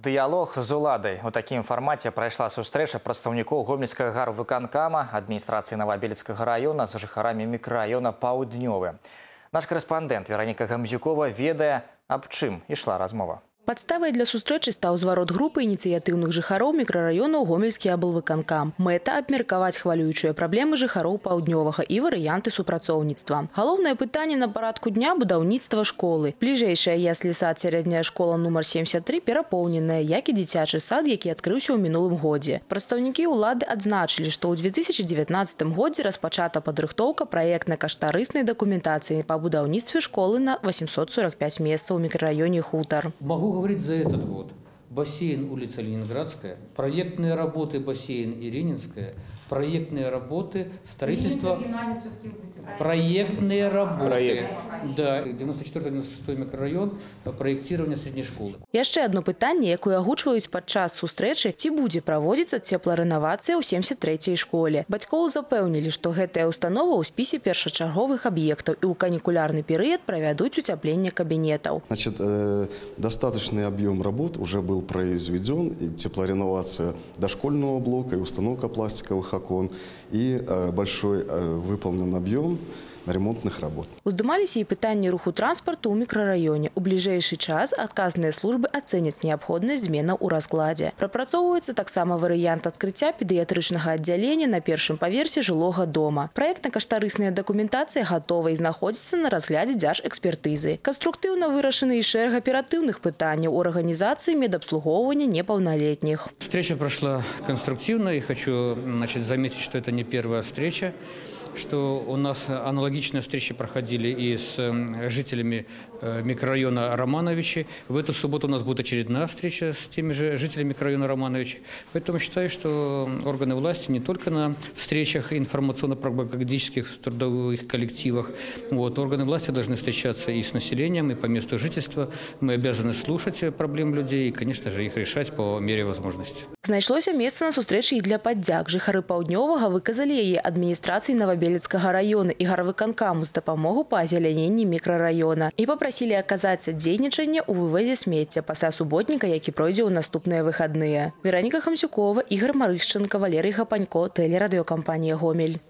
Дыялог з уладай. У такім фармаце прайшла сустрэча прадстаўнікоў гомельскага гарвыканкама, адміністрацыі Навабелецкага района з жыхарамі мікрараёна паўднёвы. Наш корэспандэнт Вераніка Гамзюкова ведае, аб чым ішла размова. Падставай для сустрэчы стаў зварот групы ініцыятыўных жыхароў мікрараёнаў гомельскі аблвыканкам. Мэта абмеркаваць хвалюючыя праблемы жыхароў паўднёвага і варыянты супрацоўніцтва. Галоўнае пытанне на парадку дня будаўніцтва школы. Бліжэйшая яслі сад сярэдняя школа нумар 73 перапоўненая, як і дзіцячы сад, які адкрыўся ў мінулым годзе. Прадстаўнікі ўлады адзначылі, што ў 2019 годзе распачата падрыхтоўка праектна-каштарыснай дакументацыі па будаўніцтве школы на 845 месцаў у мікрараёне хутар. Могу говорить за этот год. Бассейн улица Ленинградская, проектные работы бассейн Ирининская, проектные работы строительства... Проектные работы. Да, 94-96 микрорайон, проектирование средней школы. Яшчэ одно пытанне, якое агучваюць падчас сустрэчы, ці будзе праводзіцца цепларэновацыя ў 73-й школе. Бацькоў запэўнілі, што гэтая установа ў спісе першачарговых аб'ектаў і ў канікулярны перыяд правядуць уцяпленне кабінетаў. Значит, э, достаточный объем работ уже был произведен, и теплореновация дошкольного блока, и установка пластиковых окон, и э, большой э, выполнен объем ремонтных работ. Уздымаліся і пытанні руху транспарту ў мікрараёне. У бліжэйшы час адказныя службы ацэняць неабходнасць зменаў у раскладзе. Прапрацоўваецца таксама варыянт адкрыцця педыятрычнага аддзялення на першым паверсе жылога дома. Праектна-каштарысная дакументацыя гатова і знаходзіцца на разглядзе дзяржэкспертызы. Канструктыўна вырашаны і шэраг аператыўных пытанняў у арганізацыі медабслугоўвання непаўналетніх. Встреча прошла конструктивно, и хочу значит, заметить, что это не первая встреча что у нас аналогичные встречи проходили и с э, жителями э, микрорайона Романовичи. В эту субботу у нас будет очередная встреча с теми же жителями микрорайона Романовичи. Поэтому считаю, что органы власти не только на встречах информационно-пропагандических трудовых коллективах, вот, органы власти должны встречаться и с населением, и по месту жительства. Мы обязаны слушать проблем людей и, конечно же, их решать по мере возможности. Знайшлося месца на сустрэчы і для падзяк. Жыхары паўднёвага выказалі яе адміністрацыі Навабелецкага района і гарвыканкаму з дапамогу па азеляненні мікрараёна і папрасілі аказаць дзейнічанне ў вывазе смецця пасля суботніка, які пройдзе ў наступныя выхадныя. Вераніка Хамсюкова, Ігор Марышченко, Валерый Гапанько, тэлерадыёкампанія Гомель.